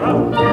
Hurrah!